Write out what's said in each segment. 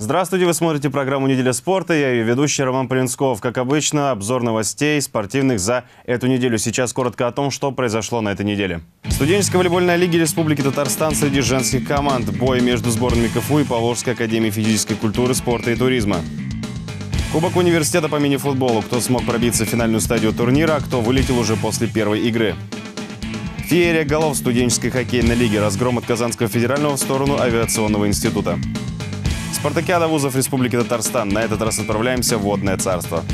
Здравствуйте, вы смотрите программу «Неделя спорта». Я ее ведущий Роман Полинсков. Как обычно, обзор новостей спортивных за эту неделю. Сейчас коротко о том, что произошло на этой неделе. Студенческая волейбольная лига Республики Татарстан среди женских команд. Бой между сборными КФУ и Поволжской академией физической культуры, спорта и туризма. Кубок университета по мини-футболу. Кто смог пробиться в финальную стадию турнира, а кто вылетел уже после первой игры. Феерия голов студенческой хоккейной лиги. Разгром от Казанского федерального в сторону авиационного института. Спартакиада вузов Республики Татарстан. На этот раз отправляемся в водное царство.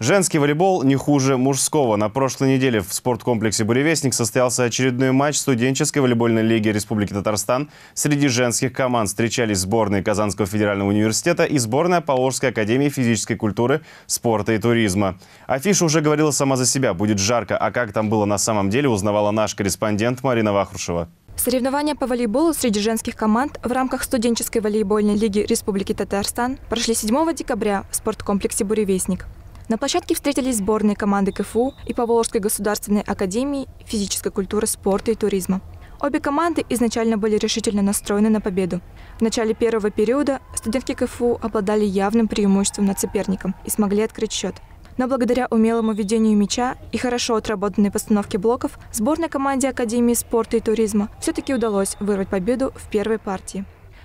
Женский волейбол не хуже мужского. На прошлой неделе в спорткомплексе «Буревестник» состоялся очередной матч студенческой волейбольной лиги Республики Татарстан. Среди женских команд встречались сборные Казанского федерального университета и сборная Поволжской академии физической культуры, спорта и туризма. Афиша уже говорила сама за себя. Будет жарко. А как там было на самом деле, узнавала наш корреспондент Марина Вахрушева. Соревнования по волейболу среди женских команд в рамках студенческой волейбольной лиги Республики Татарстан прошли 7 декабря в спорткомплексе «Буревестник». На площадке встретились сборные команды КФУ и Поволжской государственной академии физической культуры, спорта и туризма. Обе команды изначально были решительно настроены на победу. В начале первого периода студентки КФУ обладали явным преимуществом над соперником и смогли открыть счет – но благодаря умелому ведению мяча и хорошо отработанной постановке блоков сборной команде Академии спорта и туризма все-таки удалось вырвать победу в первой партии.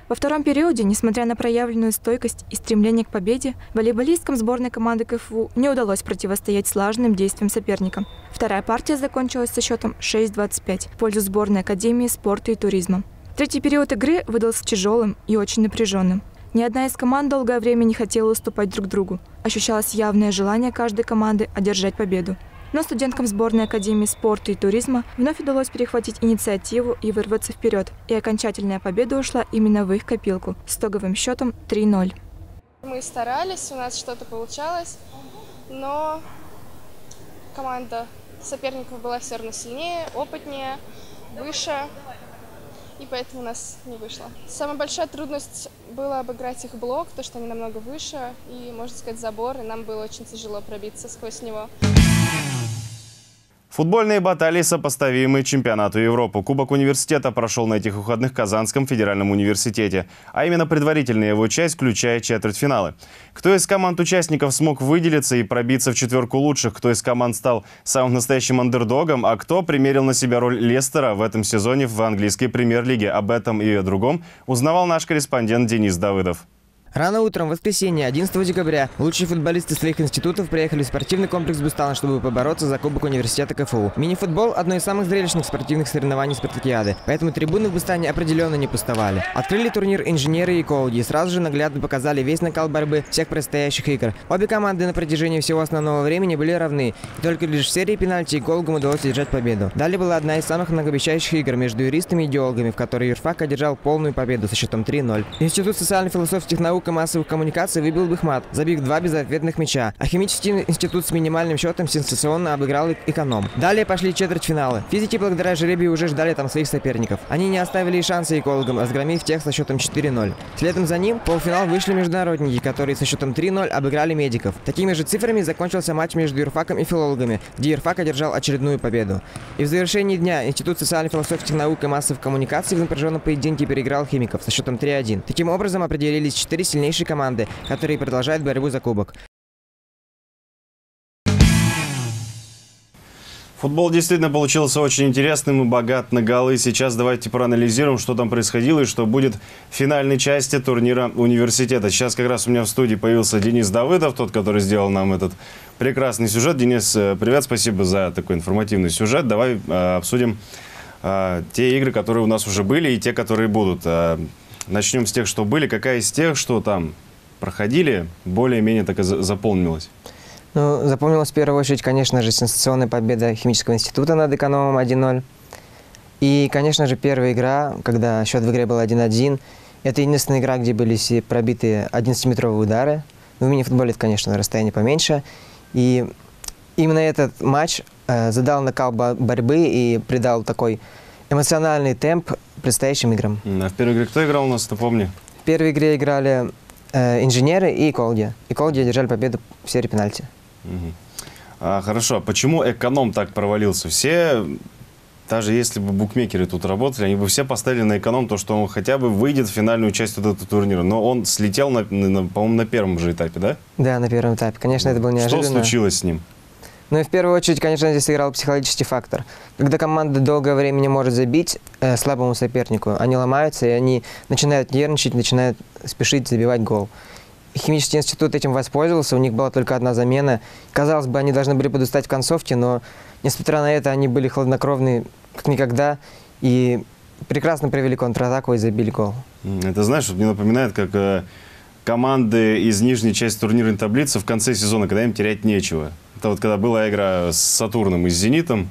Во втором периоде, несмотря на проявленную стойкость и стремление к победе, волейболисткам сборной команды КФУ не удалось противостоять слаженным действиям соперника. Вторая партия закончилась со счетом 6-25 в пользу сборной Академии спорта и туризма. Третий период игры выдался тяжелым и очень напряженным. Ни одна из команд долгое время не хотела уступать друг другу. Ощущалось явное желание каждой команды одержать победу. Но студенткам сборной Академии спорта и туризма вновь удалось перехватить инициативу и вырваться вперед. И окончательная победа ушла именно в их копилку с итоговым счетом 3-0. Мы старались, у нас что-то получалось, но команда соперников была все равно сильнее, опытнее, выше и поэтому у нас не вышло. Самая большая трудность была обыграть их блок, то, что они намного выше, и, можно сказать, забор, и нам было очень тяжело пробиться сквозь него. Футбольные баталии сопоставимы чемпионату Европы. Кубок университета прошел на этих выходных в Казанском федеральном университете. А именно предварительная его часть, включая четвертьфиналы. Кто из команд-участников смог выделиться и пробиться в четверку лучших, кто из команд стал самым настоящим андердогом, а кто примерил на себя роль Лестера в этом сезоне в английской премьер-лиге. Об этом и о другом узнавал наш корреспондент Денис Давыдов. Рано утром, в воскресенье, 11 декабря, лучшие футболисты своих институтов приехали в спортивный комплекс «Бустан», чтобы побороться за Кубок университета КФУ. Мини-футбол – одно из самых зрелищных спортивных соревнований спартакиады, поэтому трибуны в «Бустане» определенно не пустовали. Открыли турнир инженеры и коуди и сразу же наглядно показали весь накал борьбы всех предстоящих игр. Обе команды на протяжении всего основного времени были равны, и только лишь в серии пенальти Голгам удалось держать победу. Далее была одна из самых многообещающих игр между юристами и идеологами, в которой юрфак одержал полную победу со счетом 3-0. Институт социально-философских наук и массовых коммуникаций выбил Бахмат, забив два безответных мяча. А химический институт с минимальным счетом сенсационно обыграл эконом. Далее пошли четвертьфиналы. Физики благодаря жеребию уже ждали там своих соперников. Они не оставили и шанса экологам, разгромив тех со счетом 4-0. Следом за ним в полуфинал вышли международники, которые со счетом 3-0 обыграли медиков. Такими же цифрами закончился матч между юрфаком и филологами, где юрфак одержал очередную победу. И в завершении дня Институт социально-философских наук и массовых коммуникаций в напряженном поединке переиграл химиков со счетом 3-1. Таким образом определились четыре сильнейшие команды, которые продолжают борьбу за кубок. Футбол действительно получился очень интересным и богат на голы. Сейчас давайте проанализируем, что там происходило и что будет в финальной части турнира университета. Сейчас как раз у меня в студии появился Денис Давыдов, тот, который сделал нам этот прекрасный сюжет. Денис, э, привет, спасибо за такой информативный сюжет. Давай э, обсудим э, те игры, которые у нас уже были и те, которые будут. Э, начнем с тех, что были. Какая из тех, что там проходили, более-менее так и заполнилась? Ну, запомнилась в первую очередь, конечно же, сенсационная победа Химического института над экономом 1-0. И, конечно же, первая игра, когда счет в игре был 1-1. Это единственная игра, где были пробиты 11-метровые удары. Ну, в мини-футболе это, конечно, расстояние поменьше. И именно этот матч э, задал накал борьбы и придал такой эмоциональный темп предстоящим играм. А в первой игре кто играл у нас, напомни? В первой игре играли э, инженеры и Колди. И Колди одержали победу в серии пенальти. Угу. А, хорошо, почему эконом так провалился? Все Даже если бы букмекеры тут работали, они бы все поставили на эконом то, что он хотя бы выйдет в финальную часть вот этого турнира. Но он слетел, на, на, по-моему, на первом же этапе, да? Да, на первом этапе. Конечно, это было неожиданно. Что случилось с ним? Ну и в первую очередь, конечно, здесь сыграл психологический фактор. Когда команда долгое время не может забить э, слабому сопернику, они ломаются и они начинают нервничать, начинают спешить забивать гол. Химический институт этим воспользовался, у них была только одна замена. Казалось бы, они должны были подустать в концовке, но, несмотря на это, они были хладнокровны как никогда и прекрасно провели контратаку и забили гол. Это, знаешь, мне напоминает, как э, команды из нижней части турнирной таблицы в конце сезона, когда им терять нечего. Это вот когда была игра с Сатурном и с Зенитом,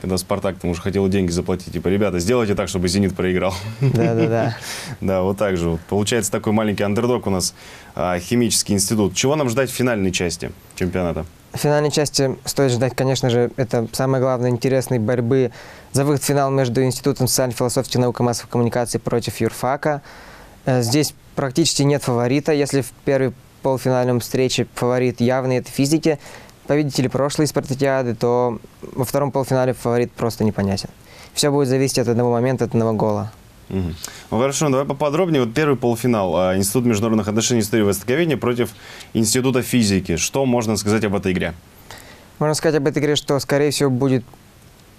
когда Спартак там уже хотел деньги заплатить. Типа, ребята, сделайте так, чтобы Зенит проиграл. Да-да-да. Да, вот так же. Получается такой маленький андердог у нас, а, химический институт. Чего нам ждать в финальной части чемпионата? В финальной части стоит ждать, конечно же, это самое главное, интересной борьбы за выход в финал между Институтом социально-философских наук и массовой коммуникации против юрфака. Э, здесь практически нет фаворита. Если в первой полуфинальном встрече фаворит явный – это физики, победители прошлой спартакиады, то во втором полуфинале фаворит просто непонятен. Все будет зависеть от одного момента, от одного гола. Угу. Ну хорошо, давай поподробнее. Вот первый полуфинал. А, Институт международных отношений и истории востоковедения против Института физики. Что можно сказать об этой игре? Можно сказать об этой игре, что, скорее всего, будет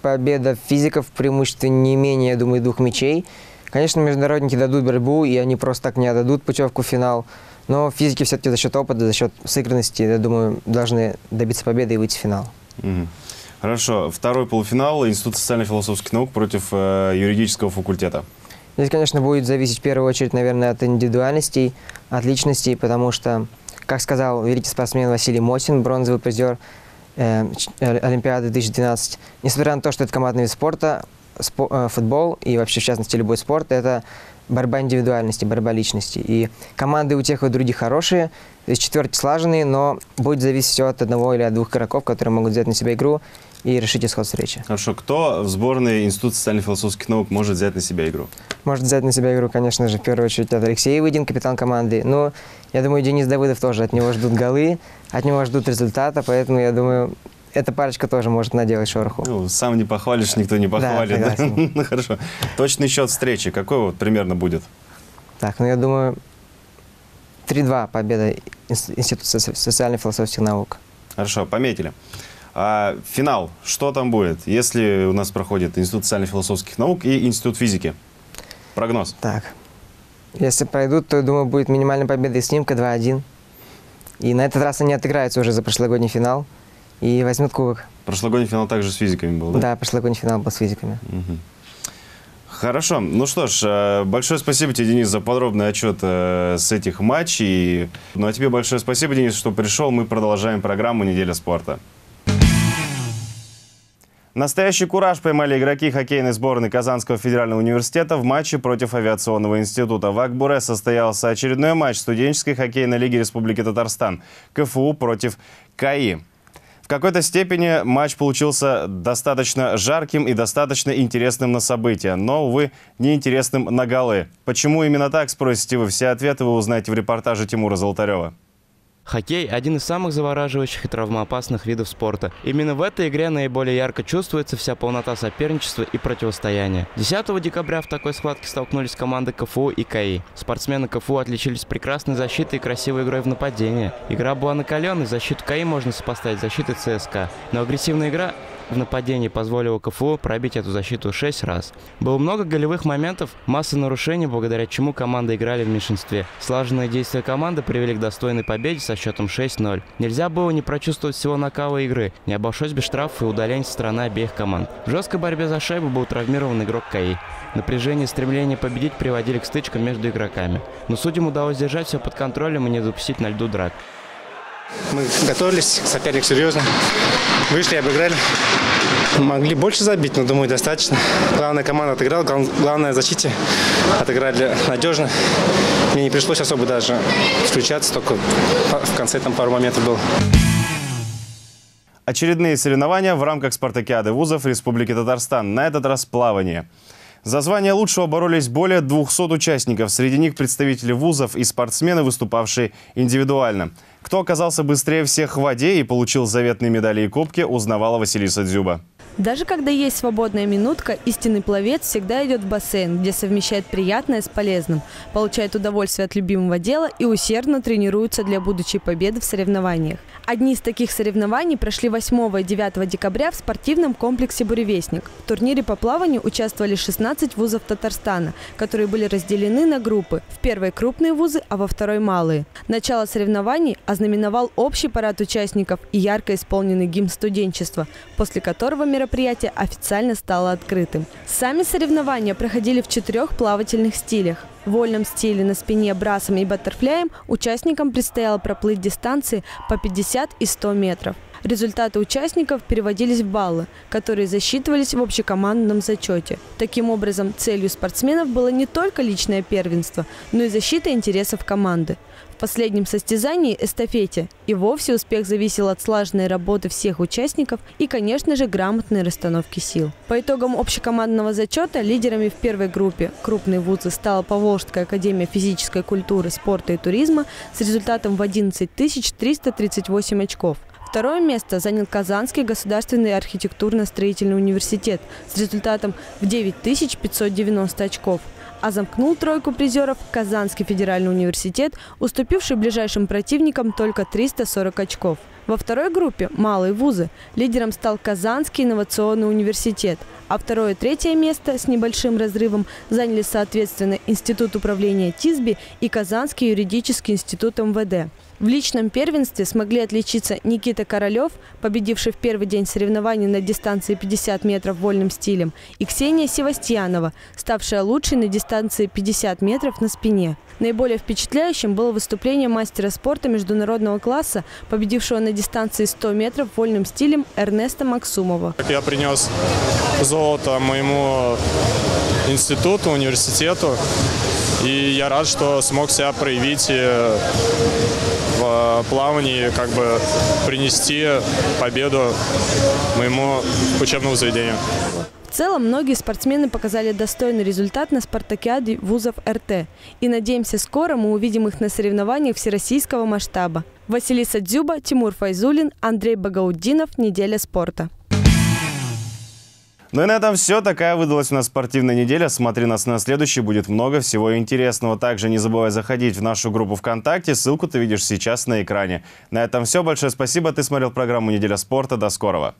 победа физиков в преимуществе не менее, я думаю, двух мячей. Конечно, международники дадут борьбу, и они просто так не отдадут путевку в финал. Но физики все-таки за счет опыта, за счет сыгранности, я думаю, должны добиться победы и выйти в финал. Угу. Хорошо. Второй полуфинал. Институт социально-философских наук против э, юридического факультета. Здесь, конечно, будет зависеть в первую очередь, наверное, от индивидуальностей, от личностей, потому что, как сказал великий спортсмен Василий Мосин, бронзовый призер э, Олимпиады 2012, несмотря на то, что это командный вид спорта, спо футбол и вообще, в частности, любой спорт, это борьба индивидуальности, борьба личности. И команды у тех и у других хорошие, то есть четверки слаженные, но будет зависеть все от одного или от двух игроков, которые могут взять на себя игру и решить исход встречи. Хорошо. Кто в сборной Института социально-философских наук может взять на себя игру? Может взять на себя игру, конечно же, в первую очередь это Алексей Выдин, капитан команды. Но я думаю, Денис Давыдов тоже. От него ждут голы, от него ждут результата, поэтому я думаю, эта парочка тоже может наделать шороху. Ну, сам не похвалишь, никто не похвалит. Да, да? ну, хорошо. Точный счет встречи какой вот примерно будет? Так, ну я думаю, 3-2 победа Института социально-философских наук. Хорошо, пометили. А финал, что там будет, если у нас проходит Институт социально-философских наук и Институт физики? Прогноз. Так, если пройдут, то, я думаю, будет минимальная победа и снимка 2-1. И на этот раз они отыграются уже за прошлогодний финал и возьмут кубок. Прошлогодний финал также с физиками был, да? Да, прошлогодний финал был с физиками. Угу. Хорошо. Ну что ж, э, большое спасибо тебе, Денис, за подробный отчет э, с этих матчей. Ну а тебе большое спасибо, Денис, что пришел. Мы продолжаем программу «Неделя спорта». Настоящий кураж поймали игроки хоккейной сборной Казанского федерального университета в матче против авиационного института. В Акбуре состоялся очередной матч студенческой хоккейной лиги Республики Татарстан. КФУ против КАИ. Какой-то степени матч получился достаточно жарким и достаточно интересным на события, но, увы, неинтересным на голы. Почему именно так, спросите вы. Все ответы вы узнаете в репортаже Тимура Золотарева. Хоккей – один из самых завораживающих и травмоопасных видов спорта. Именно в этой игре наиболее ярко чувствуется вся полнота соперничества и противостояния. 10 декабря в такой схватке столкнулись команды КФУ и КАИ. Спортсмены КФУ отличились прекрасной защитой и красивой игрой в нападении. Игра была накаленной, защиту КАИ можно сопоставить защитой ЦСКА. Но агрессивная игра в нападении позволило КФУ пробить эту защиту 6 раз. Было много голевых моментов, масса нарушений, благодаря чему команды играли в меньшинстве. Слаженные действия команды привели к достойной победе со счетом 6-0. Нельзя было не прочувствовать всего накала игры, не обошлось без штрафов и удаления со стороны обеих команд. В жесткой борьбе за шайбу был травмирован игрок КАИ. Напряжение и стремление победить приводили к стычкам между игроками. Но судьям удалось держать все под контролем и не допустить на льду драк. Мы готовились, соперник серьезно. Вышли, обыграли. Могли больше забить, но, думаю, достаточно. Главная команда отыграла, главное защите отыграли надежно. Мне не пришлось особо даже включаться, только в конце там пару моментов было. Очередные соревнования в рамках спартакиады вузов Республики Татарстан. На этот раз плавание. За звание лучшего боролись более 200 участников. Среди них представители вузов и спортсмены, выступавшие индивидуально. Кто оказался быстрее всех в воде и получил заветные медали и кубки, узнавала Василиса Дзюба. Даже когда есть свободная минутка, истинный пловец всегда идет в бассейн, где совмещает приятное с полезным, получает удовольствие от любимого дела и усердно тренируется для будущей победы в соревнованиях. Одни из таких соревнований прошли 8 и 9 декабря в спортивном комплексе «Буревестник». В турнире по плаванию участвовали 16 вузов Татарстана, которые были разделены на группы. В первой крупные вузы, а во второй малые. Начало соревнований ознаменовал общий парад участников и ярко исполненный гимн студенчества, после которого мероприятие официально стало открытым. Сами соревнования проходили в четырех плавательных стилях. В вольном стиле на спине брасом и баттерфляем участникам предстояло проплыть дистанции по 50 и 100 метров. Результаты участников переводились в баллы, которые засчитывались в общекомандном зачете. Таким образом, целью спортсменов было не только личное первенство, но и защита интересов команды. В последнем состязании эстафете и вовсе успех зависел от слаженной работы всех участников и, конечно же, грамотной расстановки сил. По итогам общекомандного зачета лидерами в первой группе крупные вузы стала Поволжская академия физической культуры, спорта и туризма с результатом в 11 338 очков. Второе место занял Казанский государственный архитектурно-строительный университет с результатом в 9590 очков. А замкнул тройку призеров Казанский федеральный университет, уступивший ближайшим противникам только 340 очков. Во второй группе – малые вузы. Лидером стал Казанский инновационный университет, а второе и третье место с небольшим разрывом заняли соответственно Институт управления ТИСБИ и Казанский юридический институт МВД. В личном первенстве смогли отличиться Никита Королев, победивший в первый день соревнований на дистанции 50 метров вольным стилем, и Ксения Севастьянова, ставшая лучшей на дистанции 50 метров на спине. Наиболее впечатляющим было выступление мастера спорта международного класса, победившего на дистанции 100 метров вольным стилем Эрнеста Максумова. Я принес золото моему институту, университету. И я рад, что смог себя проявить в плавании, как бы принести победу моему учебному заведению. В целом, многие спортсмены показали достойный результат на спартакиаде вузов РТ. И надеемся, скоро мы увидим их на соревнованиях всероссийского масштаба. Василиса Дзюба, Тимур Файзулин, Андрей Багауддинов. Неделя спорта. Ну и на этом все. Такая выдалась у нас спортивная неделя. Смотри нас на следующий. Будет много всего интересного. Также не забывай заходить в нашу группу ВКонтакте. Ссылку ты видишь сейчас на экране. На этом все. Большое спасибо. Ты смотрел программу «Неделя спорта». До скорого.